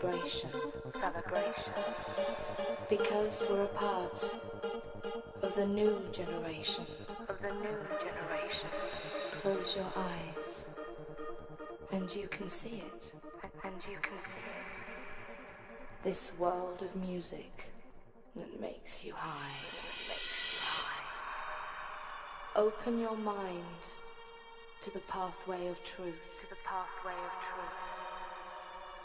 celebration. celebration. Because we're a part of the new generation. of the new generation. Close your eyes and you can see it. And you can see it. This world of music that makes you high. Open your mind to the pathway of truth. To the pathway of truth.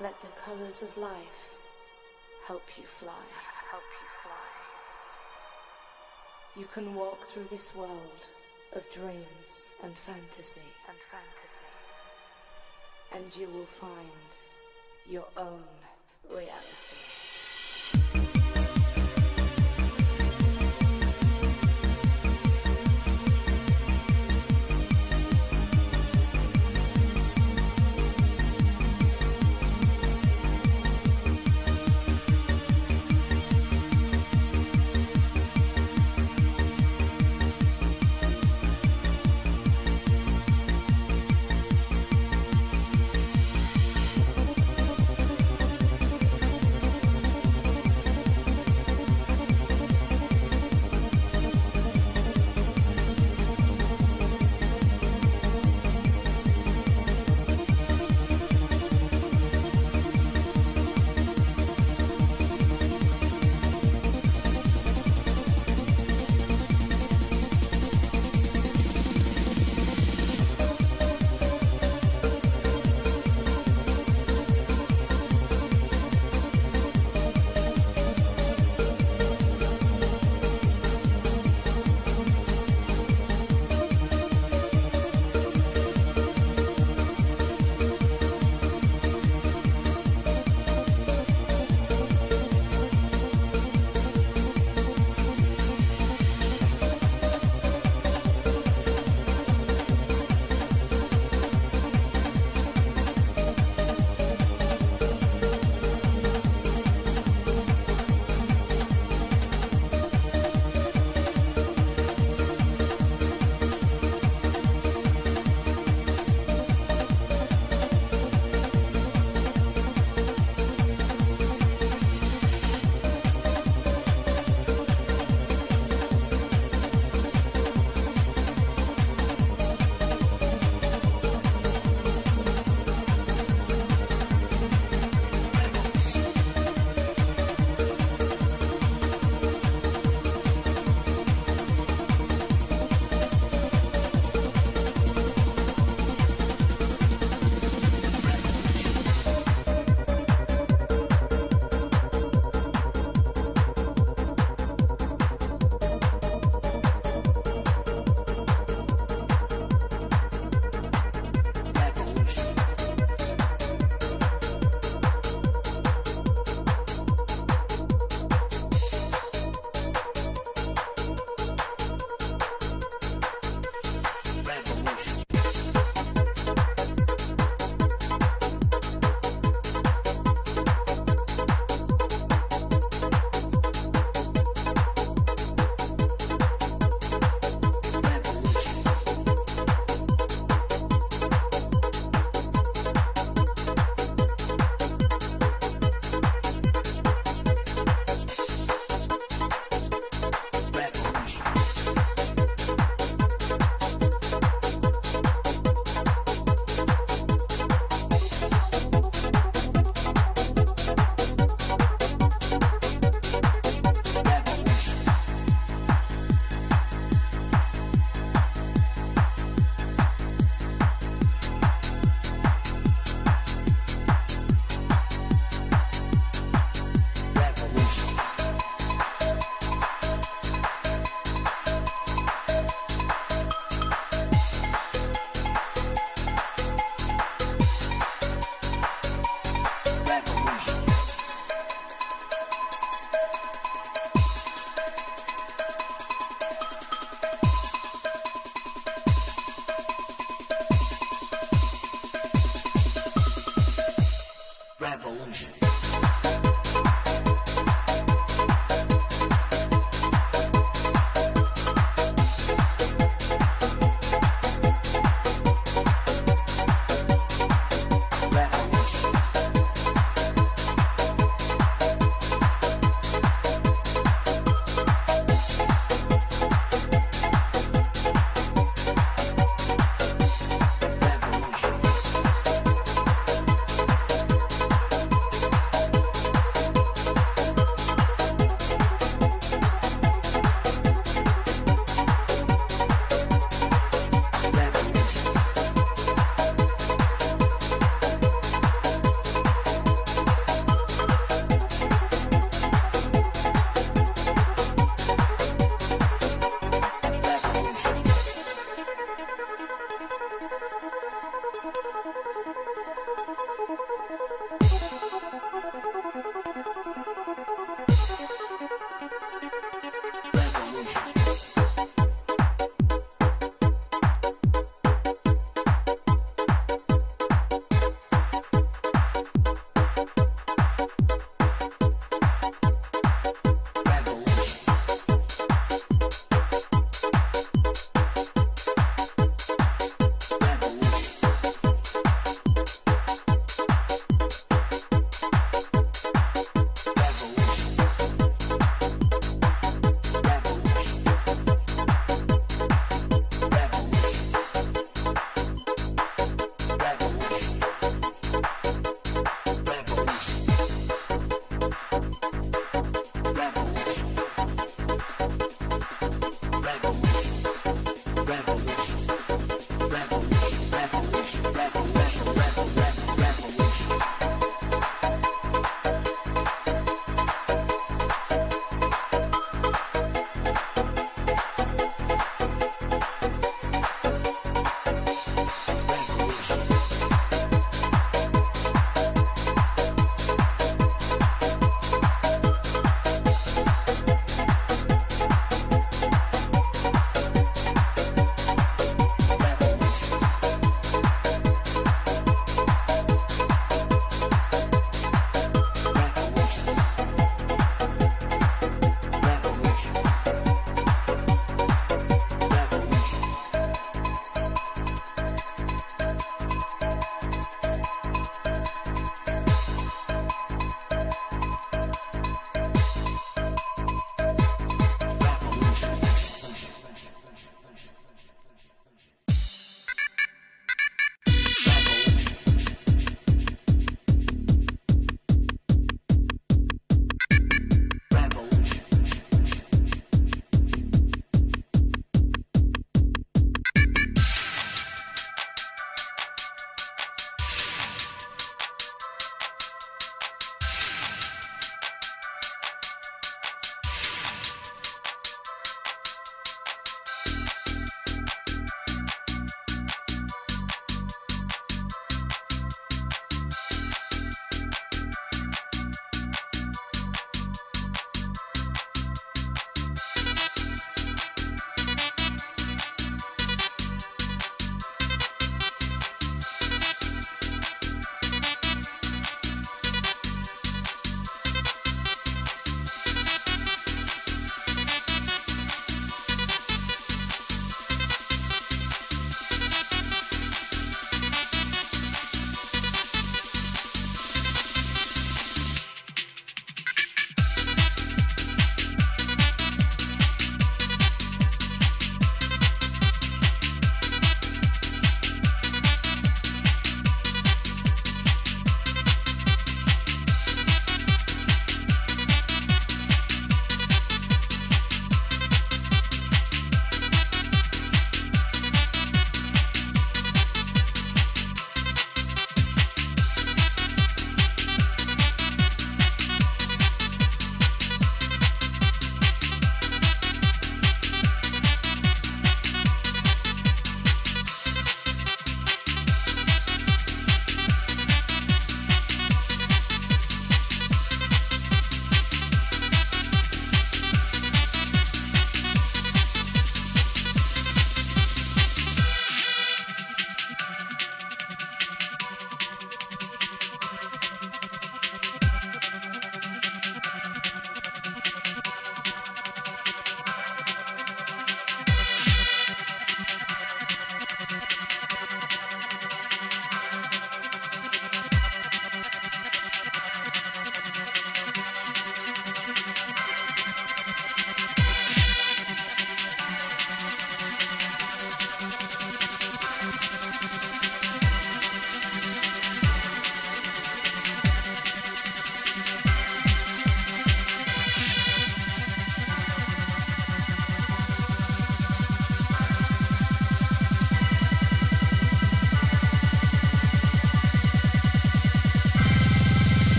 Let the colors of life help you fly. Help you fly. You can walk through this world of dreams and fantasy, And fantasy. and you will find your own reality.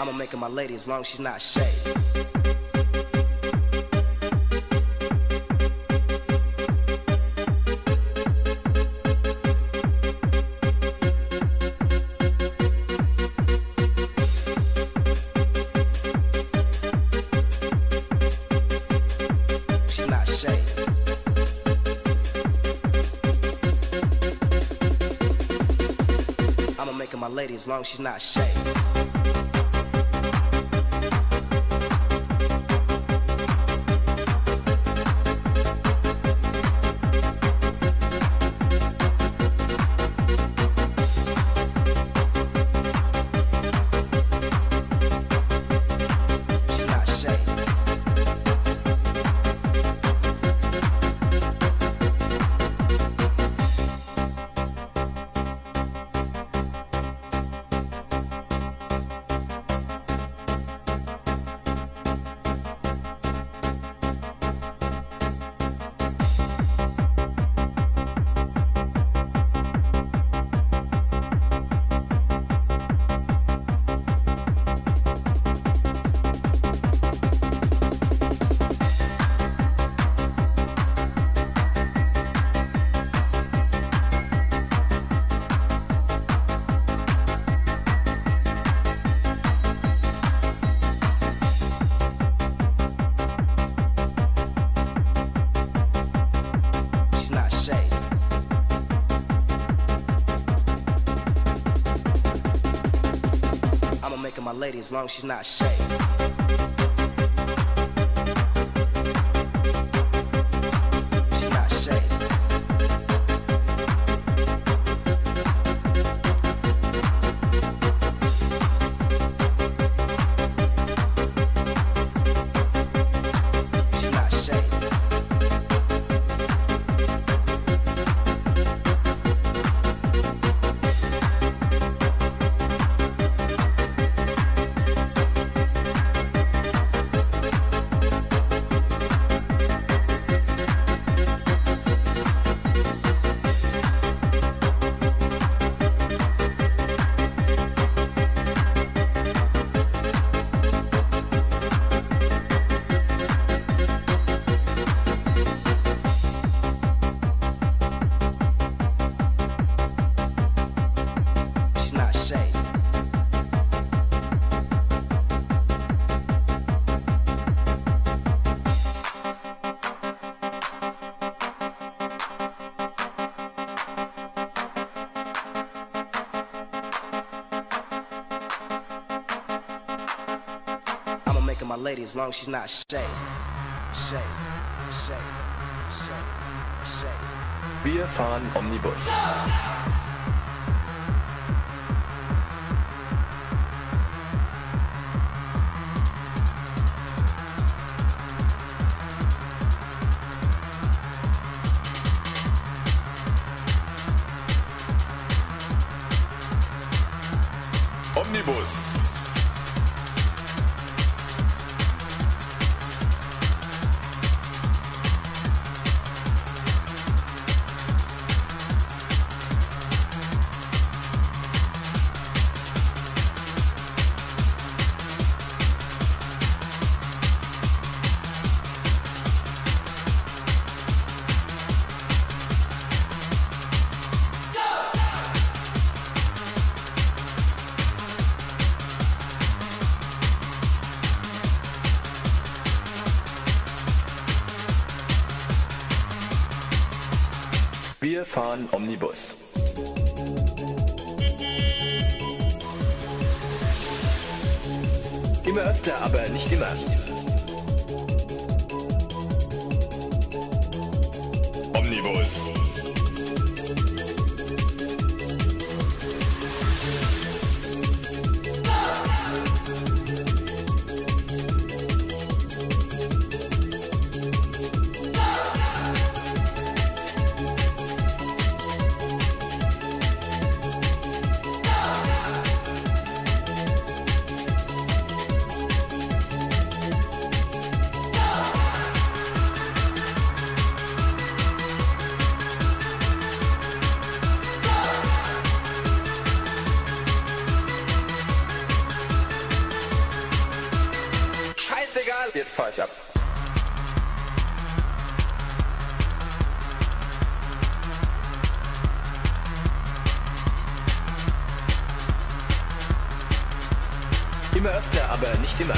I'ma make her my lady as long as she's not shady. as long as she's not shy. as long as she's not shaved. Lady as long as she's not shade. Shade. Shade. Shade. Shade. Wir fahren Omnibus. Omnibus. Omnibus. Immer öfter, aber nicht immer. Jetzt fahr ich ab. Immer öfter, aber nicht immer.